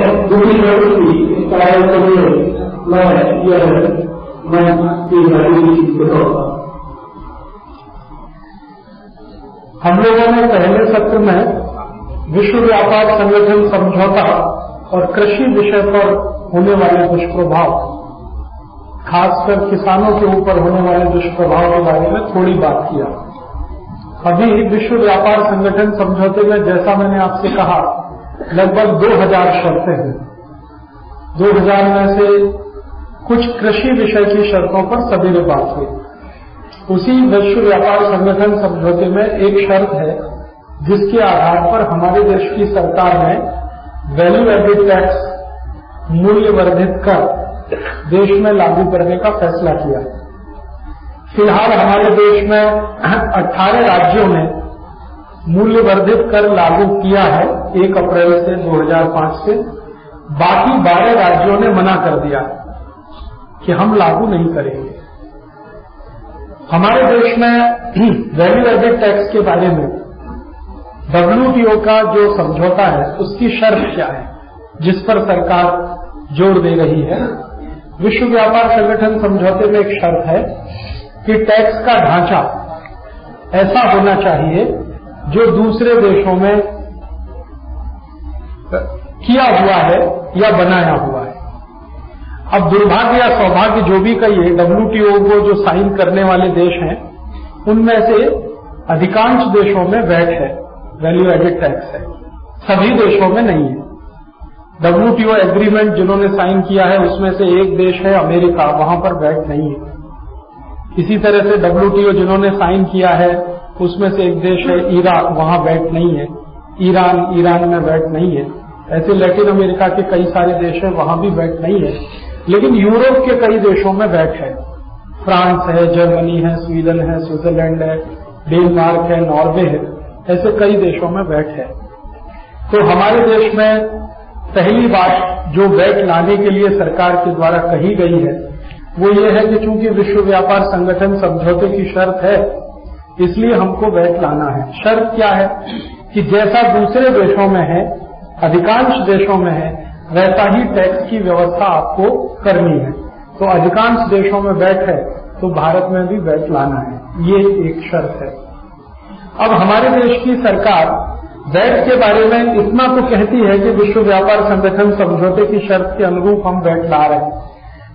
दूसरी मैं यह मैं हम लोगों ने पहले सत्र में विश्व व्यापार संगठन समझौता और कृषि विषय पर होने वाले दुष्प्रभाव, खासकर किसानों के ऊपर होने वाले दुष्प्रभाव के बारे में थोड़ी बात किया। अभी विश्व व्यापार संगठन समझौते में, जैसा मैंने आपसे कहा लगभग 2000 शर्तें हैं। 2000 में से कुछ कृषि विषय की शर्तों पर सवेरे बात हुई उसी विश्व व्यापार संगठन समझौते में एक शर्त है, जिसके आधार पर हमारे देश की सरकार ने वैल्यू एडेड टैक्स मूल्य वर्धित कर देश में लागू करने का फैसला किया। फ़िलहाल हमारे देश में 18 राज्यों ने मूल्य वर्धित कर लागू किया है, एक अप्रैल से 2005 से। बाकी 12 राज्यों ने मना कर दिया कि हम लागू नहीं करेंगे। हमारे देश में वैल्यू टैक्स के बारे में डब्ल्यूटीओ का जो समझौता है, उसकी शर्त क्या है, जिस पर सरकार ज़ोर दे रही है? विश्व व्यापार संगठन समझौते में एक शर्त है कि टैक्स का ढांचा ऐसा होना चाहिए जो दूसरे देशों में किया हुआ है या बनाया हुआ है। अब दुर्भाग्य या सौभाग्य जो भी कहिए डब्ल्यूटीओ को जो साइन करने वाले देश हैं, उनमें से अधिकांश देशों में वैट है वैल्यू एडेड टैक्स है। सभी देशों में नहीं है। डब्ल्यूटीओ एग्रीमेंट जिन्होंने साइन किया है, उसमें से एक देश है अमेरिका, वहाँ पर वैट नहीं है। इसी तरह से डब्ल्यूटीओ जिन्होंने साइन किया है उसमें से एक देश है इराक वहाँ वैट नहीं है। ईरान ईरान में वैट नहीं है। ऐसे लैटिन अमेरिका के कई सारे देश हैं, वहाँ भी वैट नहीं है। लेकिन यूरोप के कई देशों में वैट है। फ्रांस है, जर्मनी है, स्वीडन है, स्विट्जरलैंड है, डेनमार्क है, नॉर्वे है। ऐसे कई देशों में वैट है। तो हमारे देश में पहली बात जो वैट लाने के लिए सरकार के द्वारा कही गई है, वो ये है कि चूँकि विश्व व्यापार संगठन समझौते की शर्त है इसलिए हमको वैट लाना है। शर्त क्या है? कि जैसा दूसरे देशों में है, अधिकांश देशों में है, वैसा ही टैक्स की व्यवस्था आपको करनी है। तो अधिकांश देशों में वैट है तो भारत में भी वैट लाना है। ये एक शर्त है। अब हमारे देश की सरकार वैट के बारे में इतना तो कहती है कि विश्व व्यापार संगठन समझौते की शर्त के अनुरूप हम वैट ला रहे हैं।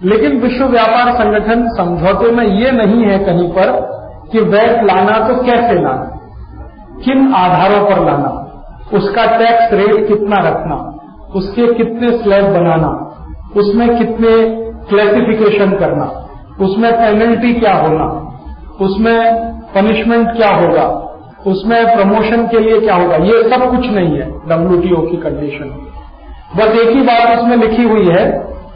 लेकिन विश्व व्यापार संगठन समझौते में ये नहीं है कहीं पर कि वैट लाना तो कैसे लाना किन आधारों पर लाना? उसका टैक्स रेट कितना रखना? उसके कितने स्लैब बनाना? उसमें कितने क्लासिफिकेशन करना? उसमें पेनल्टी क्या होना? उसमें पनिशमेंट क्या होगा? उसमें प्रमोशन के लिए क्या होगा? ये सब कुछ नहीं है डब्ल्यूटीओ की कंडीशन बस एक ही बात उसमें लिखी हुई है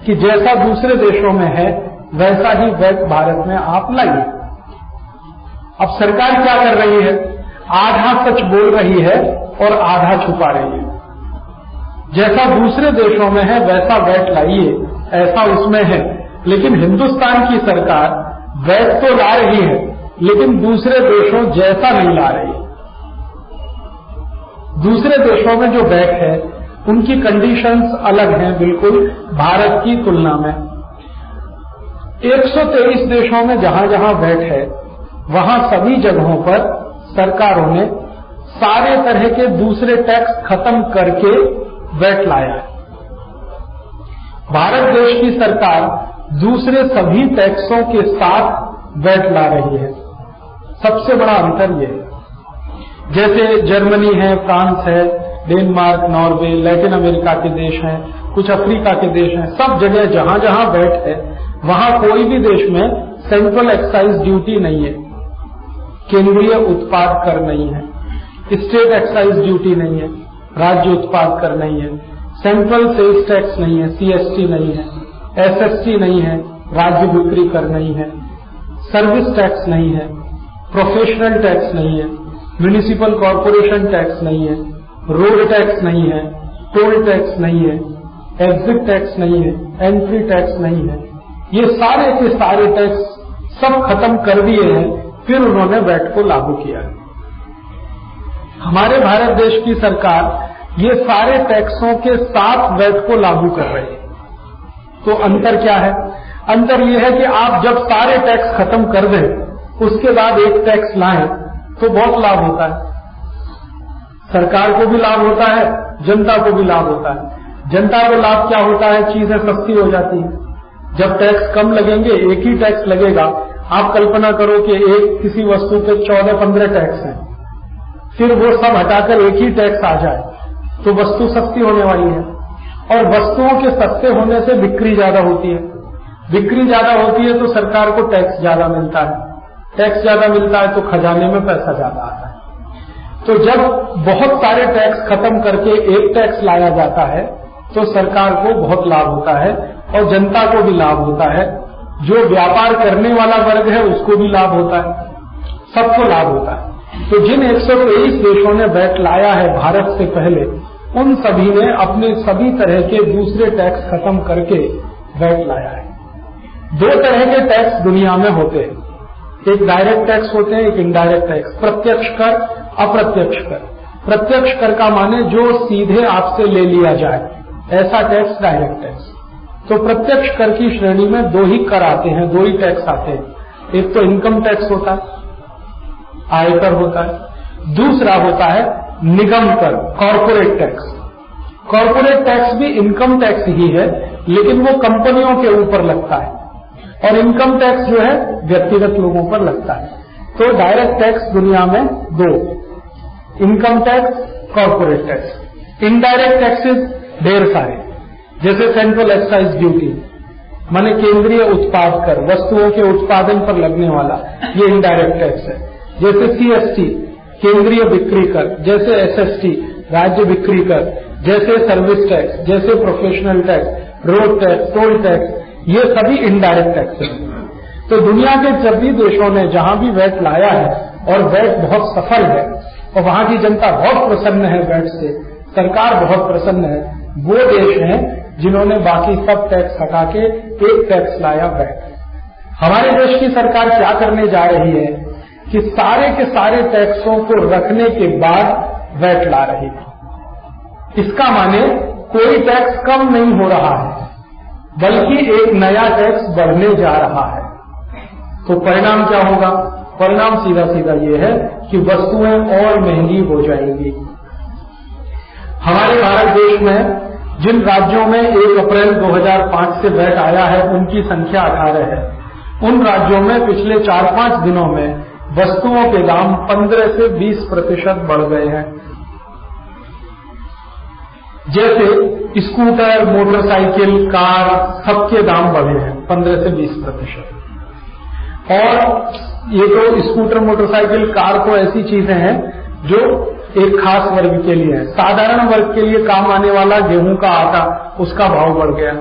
कि जैसा दूसरे देशों में है, वैसा ही वैट भारत में आप लाइए। अब सरकार क्या कर रही है? आधा सच बोल रही है और आधा छुपा रही है। जैसा दूसरे देशों में है, वैसा वैट लाइए, ऐसा उसमें है। लेकिन हिंदुस्तान की सरकार वैट तो ला रही है, लेकिन दूसरे देशों जैसा नहीं ला रही दूसरे देशों में जो वैट है, उनकी कंडीशंस अलग हैं बिल्कुल भारत की तुलना में। 123 देशों में जहाँ जहाँ वैट है वहाँ सभी जगहों पर सरकारों ने सारे तरह के दूसरे टैक्स खत्म करके वैट लाया है। भारत देश की सरकार दूसरे सभी टैक्सों के साथ वैट ला रही है। सबसे बड़ा अंतर यह है। जैसे जर्मनी है, फ्रांस है, डेनमार्क, नॉर्वे, लैटिन अमेरिका के देश हैं, कुछ अफ्रीका के देश हैं, सब जगह जहाँ जहाँ वैट है, वहाँ कोई भी देश में सेंट्रल एक्साइज ड्यूटी नहीं है। केंद्रीय उत्पाद कर नहीं है स्टेट एक्साइज ड्यूटी नहीं है राज्य उत्पाद कर नहीं है सेंट्रल सेल्स टैक्स नहीं है सीएसटी नहीं है एसएसटी नहीं है राज्य बिक्री कर नहीं है सर्विस टैक्स नहीं है प्रोफेशनल टैक्स नहीं है म्यूनिसिपल कॉरपोरेशन टैक्स नहीं है रोड टैक्स नहीं है टोल टैक्स नहीं है एग्जिट टैक्स नहीं है एंट्री टैक्स नहीं है ये सारे के सारे टैक्स सब खत्म कर दिए हैं फिर उन्होंने वैट को लागू किया। हमारे भारत देश की सरकार ये सारे टैक्सों के साथ वैट को लागू कर रहे हैं। तो अंतर क्या है? अंतर यह है कि आप जब सारे टैक्स खत्म कर दें, उसके बाद एक टैक्स लाएँ तो बहुत लाभ होता है। सरकार को भी लाभ होता है, जनता को भी लाभ होता है। जनता को लाभ क्या होता है? चीज़ें सस्ती हो जाती हैं। जब टैक्स कम लगेंगे, एक ही टैक्स लगेगा आप कल्पना करो कि एक किसी वस्तु पे चौदह पंद्रह टैक्स हैं। फिर वो सब हटाकर एक ही टैक्स आ जाए तो वस्तु सस्ती होने वाली है। और वस्तुओं के सस्ते होने से बिक्री ज़्यादा होती है। बिक्री ज़्यादा होती है तो सरकार को टैक्स ज़्यादा मिलता है। टैक्स ज़्यादा मिलता है तो खजाने में पैसा ज़्यादा आता है। तो जब बहुत सारे टैक्स खत्म करके एक टैक्स लाया जाता है तो सरकार को बहुत लाभ होता है और जनता को भी लाभ होता है। जो व्यापार करने वाला वर्ग है, उसको भी लाभ होता है। सबको लाभ होता है। तो जिन एक सौ तेईस देशों ने वैट लाया है भारत से पहले, उन सभी ने अपने सभी तरह के दूसरे टैक्स खत्म करके वैट लाया है। दो तरह के टैक्स दुनिया में होते हैं। एक डायरेक्ट टैक्स होते हैं, एक इनडायरेक्ट टैक्स। प्रत्यक्ष कर, अप्रत्यक्ष कर। प्रत्यक्ष कर का माने जो सीधे आपसे ले लिया जाए। ऐसा टैक्स डायरेक्ट टैक्स। तो प्रत्यक्ष कर की श्रेणी में दो ही कर आते हैं, दो ही टैक्स आते हैं। एक तो इनकम टैक्स होता है, आयकर होता है, दूसरा होता है निगम कर कॉरपोरेट टैक्स कॉरपोरेट टैक्स भी इनकम टैक्स ही है, लेकिन वो कंपनियों के ऊपर लगता है। और इनकम टैक्स जो है, व्यक्तिगत लोगों पर लगता है। तो डायरेक्ट टैक्स दुनिया में दो income tax corporate tax indirect taxes ढेर सारे। जैसे सेंट्रल एक्साइज ड्यूटी माने केंद्रीय उत्पाद कर, वस्तुओं के उत्पादन पर लगने वाला, ये इनडायरेक्ट टैक्स है। जैसे सीएसटी केंद्रीय बिक्री कर, जैसे एसएसटी राज्य बिक्री कर, जैसे सर्विस टैक्स जैसे professional tax road tax toll tax ये सभी इनडायरेक्ट टैक्सेस तो दुनिया के सभी देशों ने जहाँ भी वैट लाया है, और वैट बहुत सफल है, और वहाँ की जनता बहुत प्रसन्न है वैट से, सरकार बहुत प्रसन्न है, वो देश हैं जिन्होंने बाकी सब टैक्स हटा के एक टैक्स लाया वैट हमारे देश की सरकार क्या करने जा रही है कि सारे के सारे टैक्सों को रखने के बाद वैट ला रही है इसका माने कोई टैक्स कम नहीं हो रहा है, बल्कि एक नया टैक्स बढ़ने जा रहा है। तो परिणाम क्या होगा? परिणाम सीधा सीधा ये है कि वस्तुएँ और महँगी हो जाएँगी। हमारे भारत देश में जिन राज्यों में 1 अप्रैल 2005 से वैट आया है, उनकी संख्या अठारह है। उन राज्यों में पिछले चार पाँच दिनों में वस्तुओं के दाम 15 से 20 प्रतिशत बढ़ गए हैं। जैसे स्कूटर, मोटरसाइकिल, कार, सबके दाम बढ़े हैं, पंद्रह से बीस प्रतिशत। और ये तो स्कूटर, मोटरसाइकिल, कार तो ऐसी चीज़ें हैं जो एक खास वर्ग के लिए है। साधारण वर्ग के लिए काम आने वाला गेहूँ का आटा, उसका भाव बढ़ गया।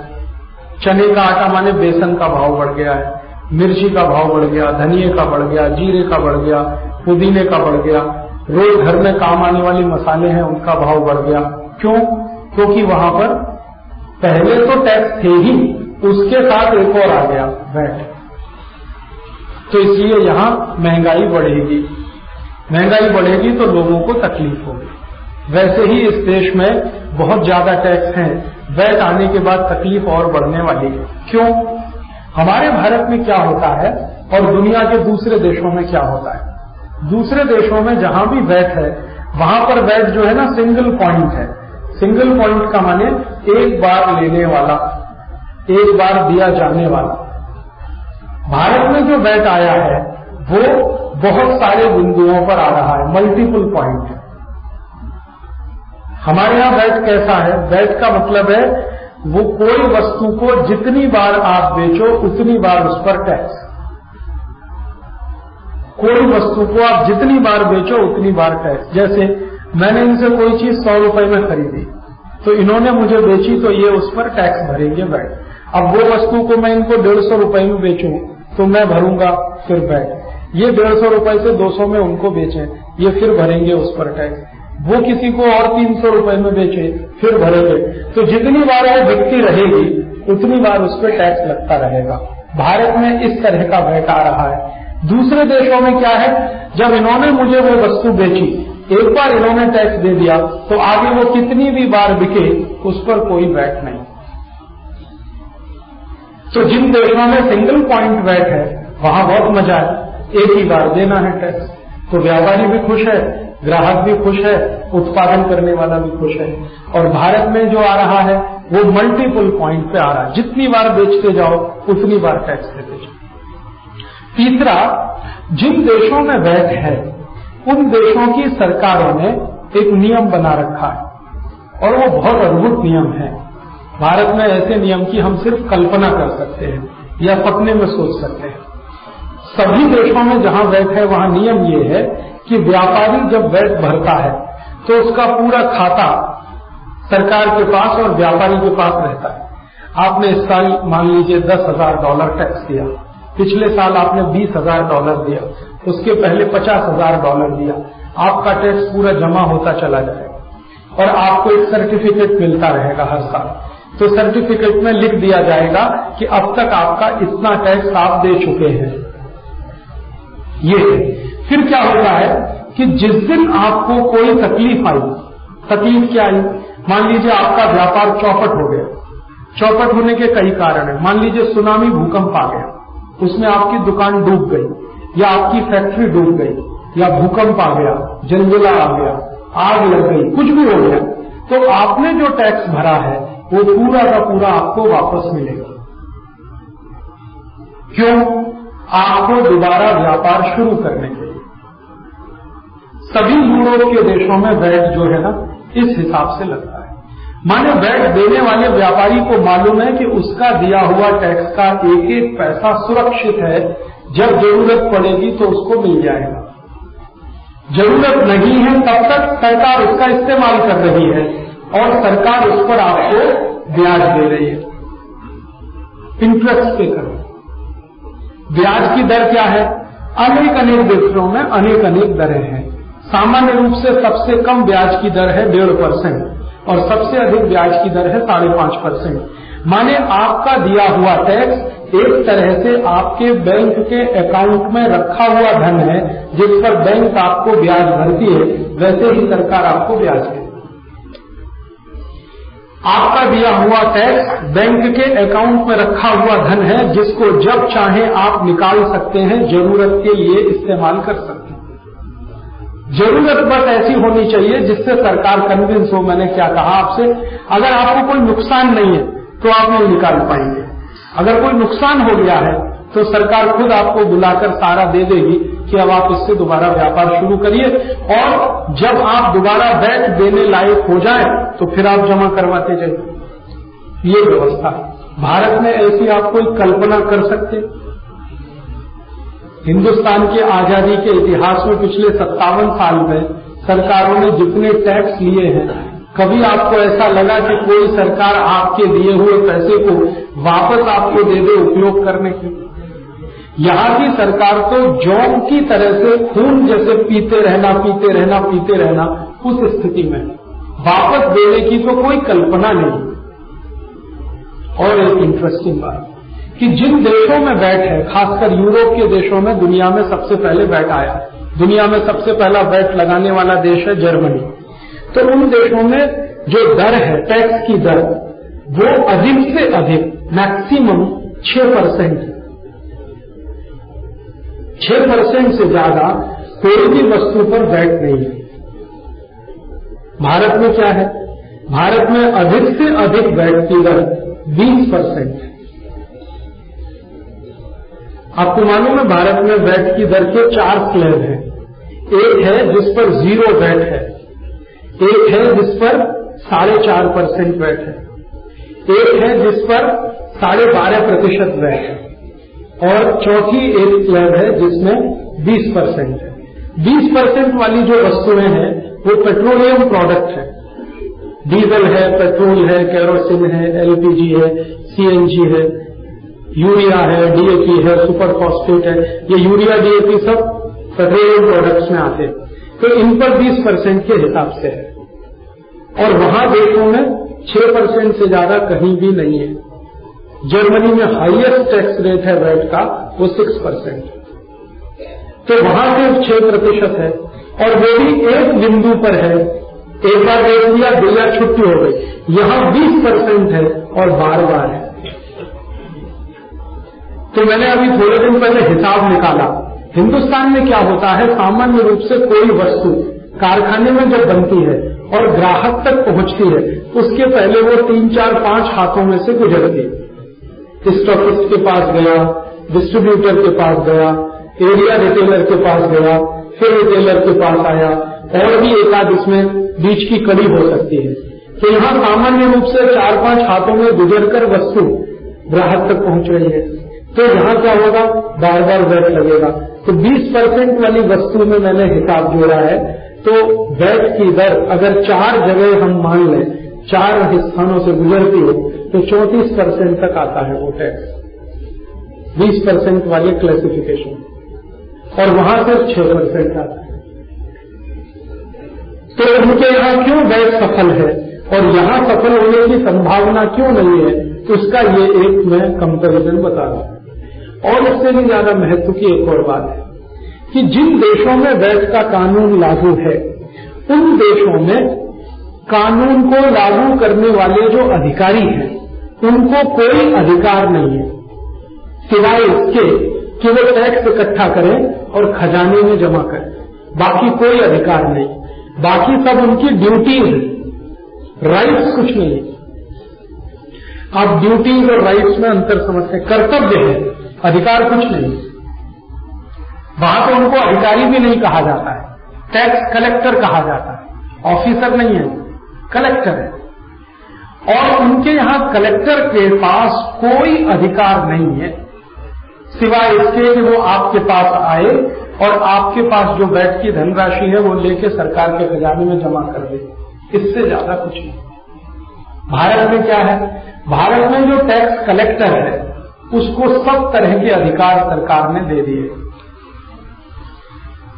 चने का आटा माने बेसन का भाव बढ़ गया है। मिर्ची का भाव बढ़ गया धनिए का बढ़ गया, जीरे का बढ़ गया, पुदीने का बढ़ गया। रोज घर में काम आने वाले मसाले हैं, उनका भाव बढ़ गया। क्यों? क्योंकि वहाँ पर पहले तो टैक्स थे ही, उसके साथ एक और आ गया वैट तो इसलिए यहाँ महँगाई बढ़ेगी। महँगाई बढ़ेगी तो लोगों को तकलीफ़ होगी। वैसे ही इस देश में बहुत ज़्यादा टैक्स हैं। वैट आने के बाद तकलीफ़ और बढ़ने वाली है। क्यों? हमारे भारत में क्या होता है और दुनिया के दूसरे देशों में क्या होता है? दूसरे देशों में जहाँ भी वैट है, वहाँ पर वैट जो है ना सिंगल पॉइंट है। सिंगल पॉइंट का माने एक बार लेने वाला, एक बार दिया जाने वाला। भारत में जो वैट आया है, वो बहुत सारे बिंदुओं पर आ रहा है मल्टीपल पॉइंट हमारे यहाँ वैट कैसा है? वैट का मतलब है, वो कोई वस्तु को जितनी बार आप बेचो, उतनी बार उस पर टैक्स कोई वस्तु को आप जितनी बार बेचो, उतनी बार टैक्स जैसे मैंने इनसे कोई चीज़ सौ रुपए में खरीदी तो इन्होंने मुझे बेची तो ये उस पर टैक्स भरेंगे बैठ अब वो वस्तु को मैं इनको डेढ़ सौ रुपए में बेचू तो मैं भरूँगा, फिर बैठ ये डेढ़ सौ रुपए से दो सौ में उनको बेचे, ये फिर भरेंगे उस पर टैक्स वो किसी को और तीन सौ रुपए में बेचे, फिर भरेंगे। तो जितनी बार वो बिकती रहेगी, उतनी बार उस पर टैक्स लगता रहेगा। भारत में इस तरह का आ रहा है। दूसरे देशों में क्या है? जब इन्होंने मुझे वो वस्तु बेची, एक बार इन्होंने टैक्स दे दिया तो आगे वो कितनी भी बार बिके, उस पर कोई वैट नहीं। तो जिन देशों में सिंगल पॉइंट वैट है, वहाँ बहुत मज़ा है। एक ही बार देना है टैक्स तो व्यापारी भी खुश है, ग्राहक भी खुश है, उत्पादन करने वाला भी खुश है। और भारत में जो आ रहा है, वो मल्टीपल पॉइंट पे आ रहा है। जितनी बार बेचते जाओ, उतनी बार टैक्स देते जाओ तीसरा, जिन देशों में वैट है, उन देशों की सरकारों ने एक नियम बना रखा है। और वो बहुत अद्भुत नियम है। भारत में ऐसे नियम की हम सिर्फ़ कल्पना कर सकते हैं या सपने में सोच सकते हैं। सभी देशों में जहाँ वैट है, वहाँ नियम ये है कि व्यापारी जब वैट भरता है तो उसका पूरा खाता सरकार के पास और व्यापारी के पास रहता है। आपने इस साल मान लीजिए दस हज़ार डॉलर टैक्स दिया। पिछले साल आपने बीस हज़ार डॉलर दिया। उसके पहले पचास हज़ार डॉलर दिया। आपका टैक्स पूरा जमा होता चला जाएगा। और आपको एक सर्टिफिकेट मिलता रहेगा हर साल। तो सर्टिफिकेट में लिख दिया जाएगा कि अब तक आपका इतना टैक्स आप दे चुके हैं। ये फिर क्या होता है कि जिस दिन आपको कोई तकलीफ़ आई, तकलीफ़ क्या आई? मान लीजिए आपका व्यापार चौपट हो गया। चौपट होने के कई कारण है। मान लीजिए सुनामी भूकंप आ गया। उसमें आपकी दुकान डूब गई, या आपकी फैक्ट्री डूब गई, या भूकंप आ गया जलजिला आ गया, आग लग गई, कुछ भी हो गया। तो आपने जो टैक्स भरा है, वो पूरा का पूरा आपको वापस मिलेगा। क्यों? आपको दोबारा व्यापार शुरू करने के लिए। सभी यूरोप के देशों में वैट जो है ना, इस हिसाब से लगता है। माने वैट देने वाले व्यापारी को मालूम है कि उसका दिया हुआ टैक्स का एक एक पैसा सुरक्षित है। जब ज़रूरत पड़ेगी तो उसको मिल जाएगा। ज़रूरत नहीं है तब तक सरकार उसका इस्तेमाल कर रही है और सरकार उस पर आपको ब्याज दे रही है। इंटरेस्ट पे कर। ब्याज की दर क्या है? अनेक अनेक देशों में अनेक अनेक दरें हैं। सामान्य रूप से सबसे कम ब्याज की दर है डेढ़ परसेंट और सबसे अधिक ब्याज की दर है साढ़े पाँच परसेंट। माने आपका दिया हुआ टैक्स एक तरह से आपके बैंक के अकाउंट में रखा हुआ धन है, जिस पर बैंक आपको ब्याज भरती है, वैसे ही सरकार आपको ब्याज देती आपका दिया हुआ टैक्स बैंक के अकाउंट में रखा हुआ धन है, जिसको जब चाहे आप निकाल सकते हैं, ज़रूरत के लिए इस्तेमाल कर सकते हैं। ज़रूरत बस ऐसी होनी चाहिए जिससे सरकार कन्विंस हो, मैंने क्या कहा आपसे, अगर आपको कोई नुकसान नहीं है तो आप नहीं निकाल पाएँगे। अगर कोई नुकसान हो गया है तो सरकार खुद आपको बुलाकर सारा दे देगी। कि अब आप इससे दोबारा व्यापार शुरू करिए। और जब आप दोबारा बैंक देने लायक हो जाए तो फिर आप जमा करवाते जाइए। ये व्यवस्था। भारत में ऐसी आप कोई कल्पना कर सकते हिंदुस्तान की आज़ादी के इतिहास में पिछले सत्तावन साल में सरकारों ने जितने टैक्स लिए हैं, कभी आपको ऐसा लगा कि कोई सरकार आपके दिए हुए पैसे को वापस आपको दे दे उपयोग करने के लिए? यहाँ की सरकार को जौन की तरह से खून जैसे पीते रहना पीते रहना पीते रहना उस स्थिति में वापस देने की तो कोई कल्पना नहीं। और एक इंटरेस्टिंग बात, कि जिन देशों में वैट है, खासकर यूरोप के देशों में दुनिया में सबसे पहले वैट आया। दुनिया में सबसे पहला वैट लगाने वाला देश है जर्मनी। तो उन देशों में जो दर है टैक्स की दर, वो अधिक से अधिक मैक्सिमम छह परसेंट है। छह परसेंट से ज़्यादा कोई भी वस्तु पर वैट नहीं है। भारत में क्या है? भारत में अधिक से अधिक वैट की दर बीस परसेंट है। आपको मालूम है भारत में वैट की दर के चार स्लैब हैं। एक है जिस पर ज़ीरो वैट है। एक है जिस पर साढ़े चार परसेंट वैट है। एक है जिस पर साढ़े बारह प्रतिशत वैट है। और चौथी एक स्लैब है जिसमें 20 परसेंट है। 20 परसेंट वाली जो वस्तुएँ हैं, वो पेट्रोलियम प्रोडक्ट है। डीजल है, पेट्रोल है, कैरोसिन है, एलपीजी है, सीएनजी है, यूरिया है, डीएपी है, सुपर फॉस्फेट है। ये यूरिया, डीएपी सब पेट्रोलियम प्रोडक्ट्स में आते हैं। तो इन पर 20 परसेंट के हिसाब से है। और वहाँ देशों में 6 परसेंट से ज़्यादा कहीं भी नहीं है। जर्मनी में हाईएस्ट टैक्स रेट है वैट का, वो सिक्स परसेंट। तो वहाँ सिर्फ़ छह प्रतिशत है, और वो भी एक बिंदु पर है। एक बार देख लिया दिया छुट्टी हो गई। यहाँ 20 परसेंट है, और बार बार है। तो मैंने अभी थोड़े दिन पहले हिसाब निकाला। हिंदुस्तान में क्या होता है, सामान्य रूप से कोई वस्तु कारखाने में जब बनती है, और ग्राहक तक पहुँचती है, उसके पहले वो तीन, चार, पाँच हाथों में से गुजरती है। स्टॉकिस्ट के पास गया डिस्ट्रीब्यूटर के पास गया एरिया रिटेलर के पास गया, फिर रिटेलर के पास आया, और भी एक आध इसमें बीच की कड़ी हो सकती है। तो यहाँ सामान्य रूप से चार पाँच हाथों में गुजरकर वस्तु ग्राहक तक पहुँच रही है। तो यहाँ क्या होगा? बार बार वैट लगेगा। तो 20 परसेंट वाली वस्तु में मैंने हिसाब जोड़ा है। तो वैट की दर अगर चार जगह हम मान लें, चार स्थानों से गुजरती हो तो 34 परसेंट तक आता है वो टैक्स 20 परसेंट वाले क्लासिफिकेशन और वहाँ सिर्फ़ छह परसेंट आता है। तो उनके यहाँ क्यों वैट सफल है? और यहाँ सफल होने की संभावना क्यों नहीं है? उसका ये एक मैं कंपेरिजन बता रहा हूँ। और इससे भी ज़्यादा महत्व की एक और बात है कि जिन देशों में वैट का कानून लागू है, उन देशों में कानून को लागू करने वाले जो अधिकारी हैं उनको कोई अधिकार नहीं है, सिवाय इसके कि वो टैक्स इकट्ठा करें और खजाने में जमा करें। बाकी कोई अधिकार नहीं। बाकी सब उनकी ड्यूटी है। राइट्स कुछ नहीं है। आप ड्यूटीज़ और राइट्स में अंतर समझते कर्तव्य है। अधिकार कुछ नहीं। वहाँ तो उनको अधिकारी भी नहीं कहा जाता है। टैक्स कलेक्टर कहा जाता है। ऑफिसर नहीं है। कलेक्टर है। और उनके यहाँ कलेक्टर के पास कोई अधिकार नहीं है। सिवाय इसके कि वो आपके पास आए और आपके पास जो बैठ की धनराशि है वो लेके सरकार के खजाने में जमा कर दे। इससे ज़्यादा कुछ नहीं। भारत में क्या है? भारत में जो टैक्स कलेक्टर है, उसको सब तरह के अधिकार सरकार ने दे दिए।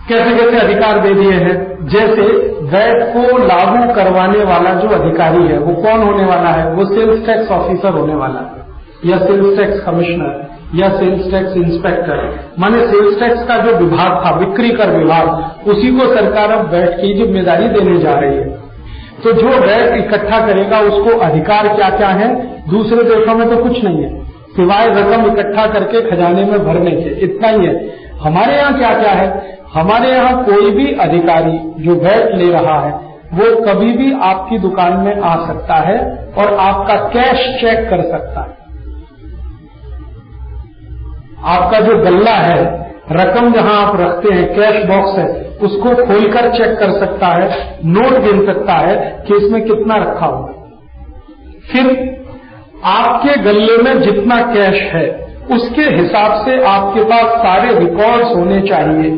कैसे कैसे अधिकार दे दिए हैं? जैसे वैट को लागू करवाने वाला जो अधिकारी है, वो कौन होने वाला है? वो सेल्स टैक्स ऑफिसर होने वाला है, या सेल्स टैक्स कमिश्नर या सेल्स टैक्स इंस्पेक्टर माने सेल्स टैक्स का जो विभाग था, बिक्री कर विभाग, उसी को सरकार अब वैट की ज़िम्मेदारी देने जा रही है। तो जो वैट इकट्ठा करेगा, उसको अधिकार क्या क्या है? दूसरे देशों में तो कुछ नहीं है। सिवाय रकम इकट्ठा करके खजाने में भरने के, इतना ही है। हमारे यहाँ क्या क्या है? हमारे यहाँ कोई भी अधिकारी जो वैट ले रहा है, वो कभी भी आपकी दुकान में आ सकता है और आपका कैश चेक कर सकता है। आपका जो गल्ला है, रकम जहाँ आप रखते हैं, कैश बॉक्स है, उसको खोलकर चेक कर सकता है, नोट गिन सकता है कि इसमें कितना रखा हुआ फिर आपके गले में जितना कैश है, उसके हिसाब से आपके पास सारे रिकॉर्ड्स होने चाहिए।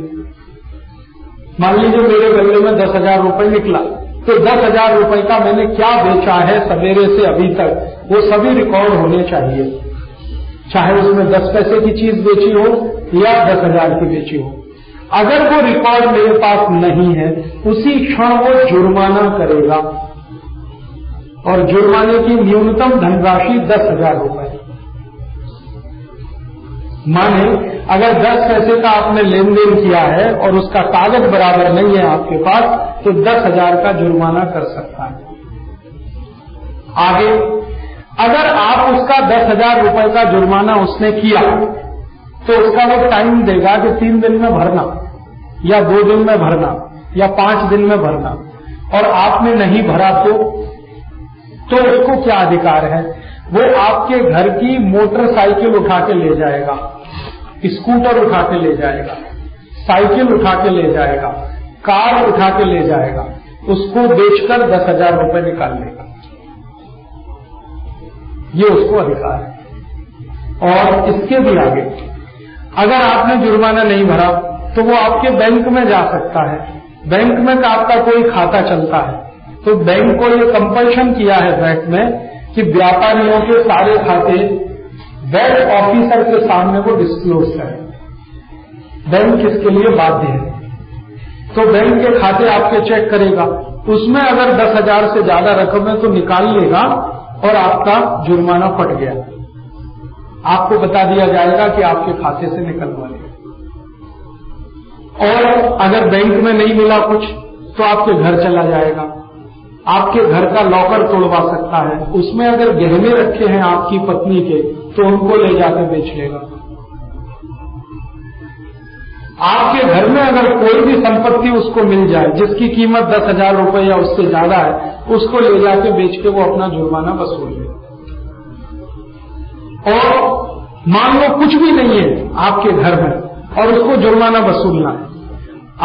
मान लीजिए मेरे गले में दस हज़ार रुपये निकला तो दस हज़ार रुपये का मैंने क्या बेचा है सवेरे से अभी तक? वो सभी रिकॉर्ड होने चाहिए। चाहे उसमें दस पैसे की चीज़ बेची हो या दस हज़ार की बेची हो। अगर वो रिकॉर्ड मेरे पास नहीं है, उसी क्षण वो जुर्माना करेगा। और जुर्माने की न्यूनतम धनराशि दस हज़ार रुपये माने अगर दस पैसे का आपने लेन देन किया है और उसका कागज़ बराबर नहीं है आपके पास तो दस हज़ार का जुर्माना कर सकता है। आगे, अगर आप उसका दस हज़ार रुपए का जुर्माना उसने किया तो उसका वो टाइम देगा कि तीन दिन में भरना, या दो दिन में भरना, या पाँच दिन में भरना। और आपने नहीं भरा तो तो उसको क्या अधिकार है? वो आपके घर की मोटरसाइकिल उठा के ले जाएगा। स्कूटर उठा के ले जाएगा, साइकिल उठा के ले जाएगा, कार उठा के ले जाएगा, उसको बेचकर दस हज़ार रुपये निकाल लेगा ये उसको अधिकार है। और इसके भी आगे, अगर आपने जुर्माना नहीं भरा तो वो आपके बैंक में जा सकता है। बैंक में का आपका कोई खाता चलता है। तो बैंक को ये कंपल्शन किया है बैंक में कि व्यापारियों के सारे खाते बैंक ऑफिसर के सामने वो डिस्क्लोज करें। बैंक इसके लिए बाध्य है? तो बैंक के खाते आपके चेक करेगा। उसमें अगर दस हज़ार से ज़्यादा रकम है तो निकाल लेगा और आपका जुर्माना फट गया। आपको बता दिया जाएगा कि आपके खाते से निकलवा लेगा और अगर बैंक में नहीं मिला कुछ तो आपके घर चला जाएगा। आपके घर का लॉकर तोड़वा सकता है। उसमें अगर गहने रखे हैं आपकी पत्नी के तो उनको ले जाकर बेच लेगा आपके घर में अगर कोई भी संपत्ति उसको मिल जाए, जिसकी कीमत दस हज़ार रुपये या उससे ज़्यादा है, उसको ले जाके बेच के वो अपना जुर्माना वसूल ले। और मान लो कुछ भी नहीं है आपके घर में, और उसको जुर्माना वसूलना है।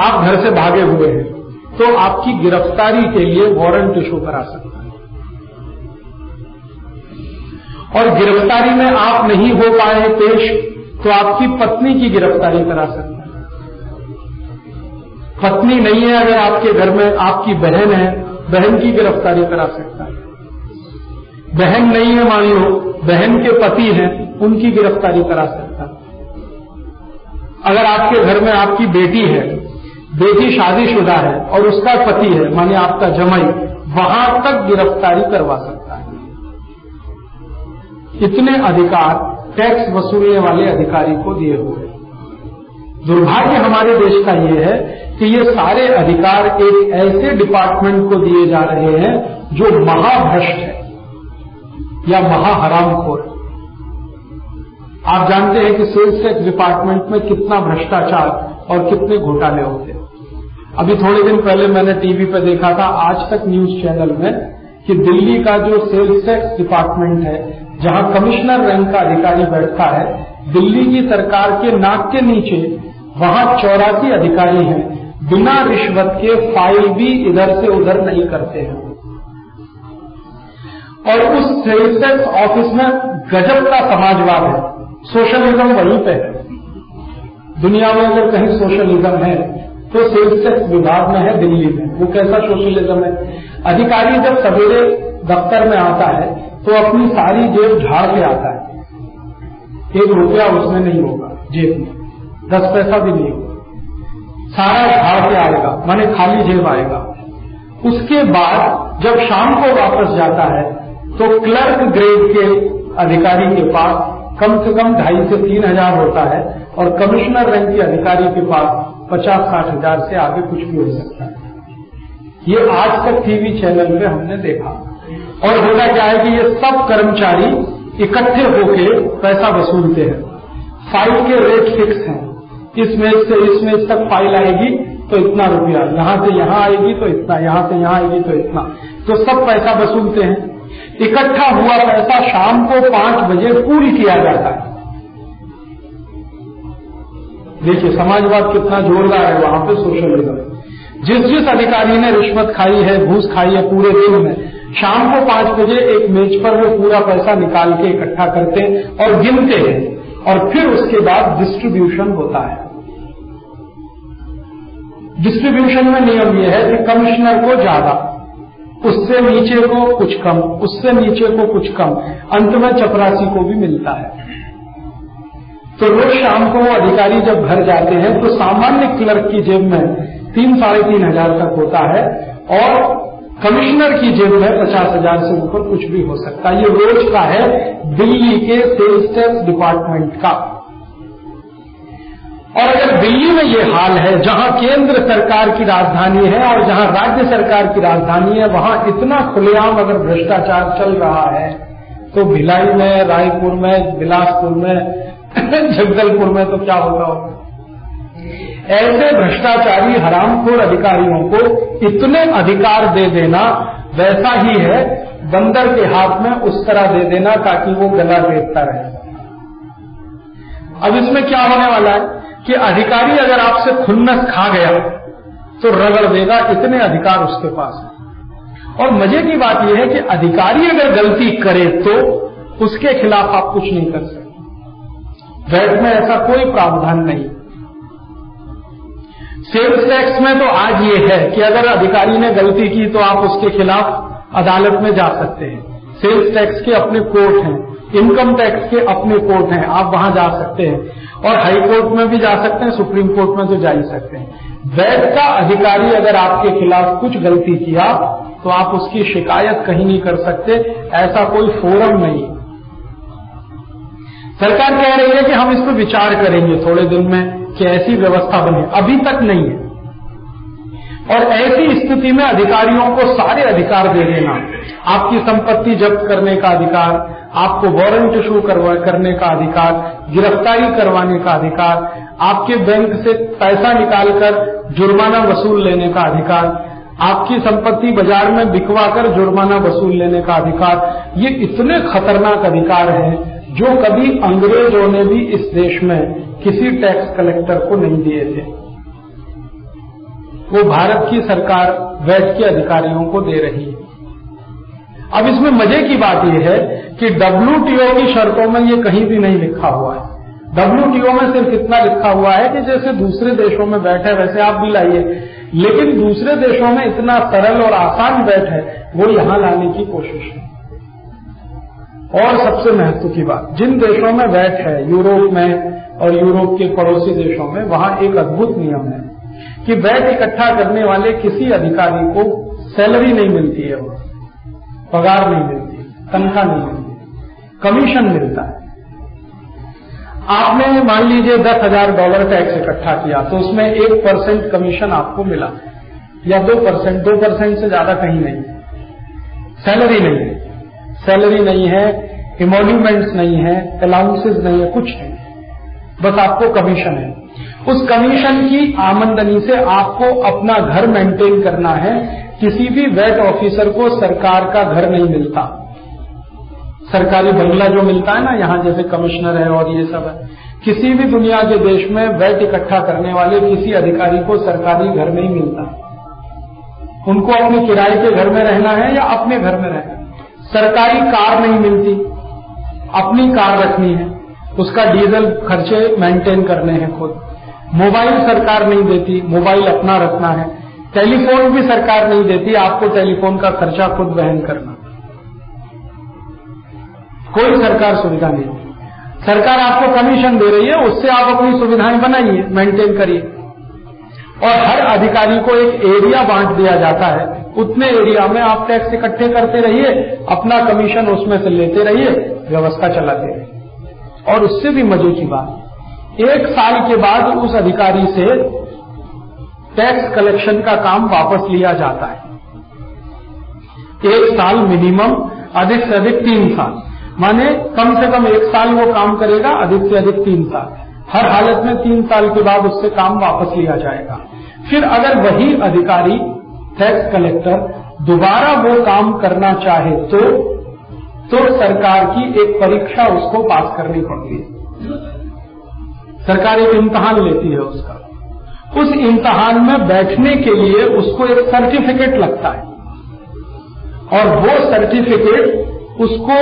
आप घर से भागे हुए हैं। तो आपकी गिरफ्तारी के लिए वारंट इशू करा सकता है। और गिरफ्तारी में आप नहीं हो पाए पेश तो आपकी पत्नी की गिरफ्तारी करा सकता है। पत्नी नहीं है अगर आपके घर में आपकी बहन है, बहन की गिरफ्तारी करा सकता है। बहन नहीं है मान लो बहन के पति हैं, उनकी गिरफ्तारी करा सकता है। अगर आपके घर में आपकी बेटी है बेटी शादीशुदा है और उसका पति है, माने आपका जमाई, वहाँ तक गिरफ्तारी करवा सकता है। इतने अधिकार टैक्स वसूलने वाले अधिकारी को दिए हुए दुर्भाग्य हमारे देश का यह है कि ये सारे अधिकार एक ऐसे डिपार्टमेंट को दिए जा रहे हैं जो महाभ्रष्ट है, या महाहरामखोर आप जानते हैं कि सेल्स टैक्स डिपार्टमेंट में कितना भ्रष्टाचार और कितने घोटाले होते अभी थोड़े दिन पहले मैंने टीवी पर देखा था, आज तक न्यूज़ चैनल में, कि दिल्ली का जो सेल्स टैक्स डिपार्टमेंट है, जहाँ कमिश्नर रैंक का अधिकारी बैठता है, दिल्ली की सरकार के नाक के नीचे, वहाँ चौरासी अधिकारी हैं। बिना रिश्वत के फ़ाइल भी इधर से उधर नहीं करते हैं। और उस सेल्स टैक्स ऑफ़िस में गजब का समाजवाद है। सोशलिज्म वहीं पे है। दुनिया में अगर कहीं सोशलिज्म है तो सेल्स टैक्स विभाग में है दिल्ली में। वो कैसा सोशलिज्म है? अधिकारी जब सवेरे दफ्तर में आता है तो अपनी सारी जेब झाड़ के आता है। एक रुपया उसमें नहीं होगा, जेब में। दस पैसा भी नहीं होगा। सारा झाड़ के आएगा, माने खाली जेब आएगा। उसके बाद जब शाम को वापस जाता है तो क्लर्क ग्रेड के अधिकारी के पास कम से कम ढाई से तीन हज़ार होता है। और कमिश्नर रैंक के अधिकारी के पास पचास साठ हज़ार से आगे कुछ भी हो सकता है। ये आज तक टीवी चैनल पे हमने देखा। और होता क्या है कि ये सब कर्मचारी इकट्ठे होके पैसा वसूलते हैं। फ़ाइल के रेट फिक्स हैं। इस मेज से इस मेज तक फ़ाइल आएगी तो इतना रुपया, यहाँ से यहाँ आएगी तो इतना, यहाँ से यहाँ आएगी तो इतना। तो सब पैसा वसूलते हैं। इकट्ठा हुआ पैसा शाम को पाँच बजे पूरी किया जाता है। देखिए, समाजवाद कितना जोरदार है वहाँ पे सोशलिज्म जिस जिस अधिकारी ने रिश्वत खाई है, घूस खाई है पूरे दिन में, शाम को पाँच बजे एक मेज पर वो पूरा पैसा निकाल के इकट्ठा करते हैं और गिनते हैं और फिर उसके बाद डिस्ट्रीब्यूशन होता है। डिस्ट्रीब्यूशन में नियम यह है कि कमिश्नर को ज़्यादा, उससे नीचे को कुछ कम, उससे नीचे को कुछ कम। अंत में चपरासी को भी मिलता है। तो रोज शाम को वो अधिकारी जब घर जाते हैं तो सामान्य क्लर्क की जेब में तीन, साढ़े तीन हज़ार तक होता है और कमिश्नर की जेब में पचास हज़ार से ऊपर कुछ भी हो सकता है। ये रोज का है दिल्ली के सेल्स टैक्स डिपार्टमेंट का। और अगर दिल्ली में ये हाल है, जहाँ केंद्र सरकार की राजधानी है और जहाँ राज्य सरकार की राजधानी है, वहाँ इतना खुलेआम अगर भ्रष्टाचार चल रहा है तो भिलाई में, रायपुर में, बिलासपुर में जगदलपुर में तो क्या होगा? ऐसे भ्रष्टाचारी, हरामखोर अधिकारियों को इतने अधिकार दे देना, वैसा ही है, बंदर के हाथ में उस तरह दे देना ताकि वो गला देखता रहे। अब इसमें क्या होने वाला है कि अधिकारी अगर आपसे खुन्नस खा गया तो रगड़ देगा, इतने अधिकार उसके पास है। और मज़े की बात यह है कि अधिकारी अगर गलती करे तो उसके खिलाफ आप कुछ नहीं कर सकते। वैट में ऐसा कोई प्रावधान नहीं। सेल्स टैक्स में तो आज ये है कि अगर अधिकारी ने गलती की तो आप उसके खिलाफ अदालत में जा सकते हैं। सेल्स टैक्स के अपने कोर्ट हैं इनकम टैक्स के अपने कोर्ट हैं, आप वहाँ जा सकते हैं। और हाई कोर्ट में भी जा सकते हैं, सुप्रीम कोर्ट में तो जा ही सकते हैं। वैद का अधिकारी अगर आपके खिलाफ कुछ गलती किया तो आप उसकी शिकायत कहीं नहीं कर सकते। ऐसा कोई फोरम नहीं। सरकार कह रही है कि हम इस पर विचार करेंगे थोड़े दिन में कि ऐसी व्यवस्था बने। अभी तक नहीं है। और ऐसी स्थिति में अधिकारियों को सारे अधिकार दे देना। आपकी संपत्ति जब्त करने का अधिकार, आपको वारंट इशू करने का अधिकार, गिरफ्तारी करवाने का अधिकार, आपके बैंक से पैसा निकालकर जुर्माना वसूल लेने का अधिकार, आपकी संपत्ति बाज़ार में बिकवा कर जुर्माना वसूल लेने का अधिकार, ये इतने खतरनाक अधिकार हैं जो कभी अंग्रेज़ों ने भी इस देश में किसी टैक्स कलेक्टर को नहीं दिए थे। वो भारत की सरकार वैट के अधिकारियों को दे रही है। अब इसमें मज़े की बात यह है कि डब्ल्यूटीओ की शर्तों में ये कहीं भी नहीं लिखा हुआ है। डब्ल्यूटीओ में सिर्फ़ इतना लिखा हुआ है कि जैसे दूसरे देशों में बैठे वैसे आप भी लाइए। लेकिन दूसरे देशों में इतना सरल और आसान बैठ है, वो यहाँ लाने की कोशिश है। और सबसे महत्व की बात, जिन देशों में वैट है, यूरोप में और यूरोप के पड़ोसी देशों में, वहाँ एक अद्भुत नियम है कि वैट इकट्ठा करने वाले किसी अधिकारी को सैलरी नहीं मिलती है, पगार नहीं मिलती तनख्वाह नहीं मिलती कमीशन मिलता है। आपने मान लीजिए दस हज़ार डॉलर टैक्स इकट्ठा किया तो उसमें एक परसेंट कमीशन आपको मिला, या दो परसेंट दो परसेंट से ज़्यादा कहीं नहीं, सैलरी नहीं। सैलरी नहीं है इमोल्यूमेंट्स नहीं है अलाउंसेज नहीं है, कुछ नहीं बस आपको कमीशन है। उस कमीशन की आमंदनी से आपको अपना घर मेंटेन करना है। किसी भी वेट ऑफिसर को सरकार का घर नहीं मिलता। सरकारी बंगला जो मिलता है ना, यहाँ जैसे कमिश्नर है और ये सब है। किसी भी दुनिया के देश में वेट इकट्ठा करने वाले किसी अधिकारी को सरकारी घर नहीं मिलता। उनको अपने किराए के घर में रहना है या अपने घर में रहना है? सरकारी कार नहीं मिलती, अपनी कार रखनी है, उसका डीजल खर्चे मेंटेन करने हैं खुद। मोबाइल सरकार नहीं देती, मोबाइल अपना रखना है। टेलीफोन भी सरकार नहीं देती, आपको टेलीफोन का खर्चा खुद वहन करना। कोई सरकार सुविधा नहीं। सरकार आपको कमीशन दे रही है, उससे आप अपनी सुविधाएँ बनाइए मेंटेन करिए। और हर अधिकारी को एक एरिया बांट दिया जाता है। उतने एरिया में आप टैक्स इकट्ठे करते रहिए, अपना कमीशन उसमें से लेते रहिए, व्यवस्था चलाते रहिए। और उससे भी मज़े की बात, एक साल के बाद उस अधिकारी से टैक्स कलेक्शन का काम वापस लिया जाता है। एक साल मिनिमम अधिक से अधिक तीन साल। माने कम से कम एक साल वो काम करेगा, अधिक से अधिक तीन साल। हर हालत में तीन साल के बाद उससे काम वापस लिया जाएगा। फिर अगर वही अधिकारी टैक्स कलेक्टर दोबारा वो काम करना चाहे तो तो सरकार की एक परीक्षा उसको पास करनी पड़ती है। सरकार एक इम्तहान लेती है उसका। उस इम्तहान में बैठने के लिए उसको एक सर्टिफिकेट लगता है। और वो सर्टिफिकेट उसको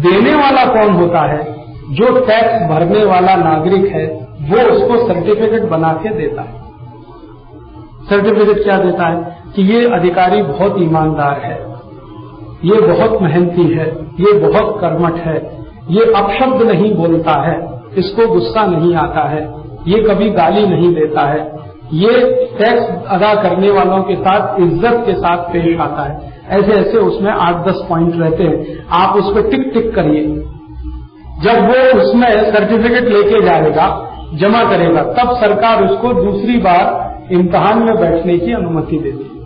देने वाला कौन होता है? जो टैक्स भरने वाला नागरिक है, वो उसको सर्टिफिकेट बना के देता है। सर्टिफिकेट क्या देता है कि ये अधिकारी बहुत ईमानदार है, ये बहुत मेहनती है, ये बहुत कर्मठ है, ये अपशब्द नहीं बोलता है, इसको गुस्सा नहीं आता है, ये कभी गाली नहीं देता है, ये टैक्स अदा करने वालों के साथ, इज़्ज़त के साथ पेश आता है। ऐसे ऐसे उसमें आठ दस पॉइंट रहते हैं। आप उस पर टिक टिक करिए। जब वो उसमें सर्टिफिकेट लेके जाएगा, जमा करेगा, तब सरकार उसको दूसरी बार इम्तहान में बैठने की अनुमति देती है।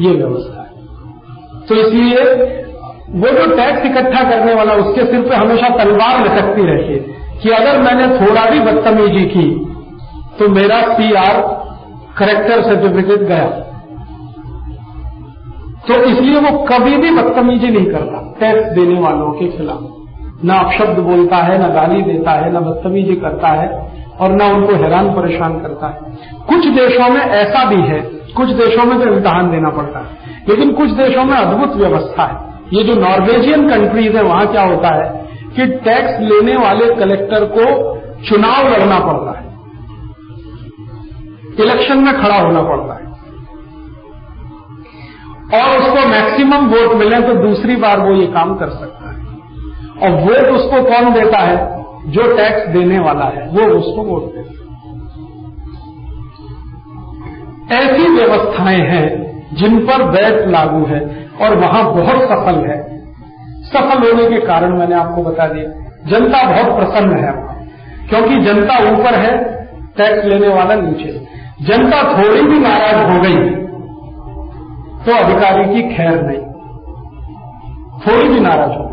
ये व्यवस्था है। तो इसलिए वो जो टैक्स इकट्ठा करने वाला, उसके सिर पे हमेशा तलवार लटकती रहती है कि अगर मैंने थोड़ा भी बदतमीजी की तो मेरा पीआर करेक्टर सर्टिफिकेट गया। तो इसलिए वो कभी भी बदतमीजी नहीं करता, टैक्स देने वालों के खिलाफ। न अपशब्द बोलता है, न गाली देता है, न बदतमीजी करता है। और न उनको हैरान परेशान करता है। कुछ देशों में ऐसा भी है, कुछ देशों में तो इम्तहान देना पड़ता है। लेकिन कुछ देशों में अद्भुत व्यवस्था है। ये जो नॉर्वेजियन कंट्रीज़ है, वहाँ क्या होता है कि टैक्स लेने वाले कलेक्टर को चुनाव लड़ना पड़ता है। इलेक्शन में खड़ा होना पड़ता है। और उसको मैक्सिमम वोट मिले तो दूसरी बार वो ये काम कर सकता है। और वोट उसको कौन देता है? जो टैक्स देने वाला है, वो उसको वोट दे ऐसी व्यवस्थाएँ हैं जिन पर वैट लागू है और वहाँ बहुत सफल है। सफल होने के कारण मैंने आपको बता दिया। जनता बहुत प्रसन्न है क्योंकि जनता ऊपर है टैक्स लेने वाला नीचे जनता थोड़ी भी नाराज़ हो गई तो अधिकारी की खैर नहीं। थोड़ी भी नाराज़ हो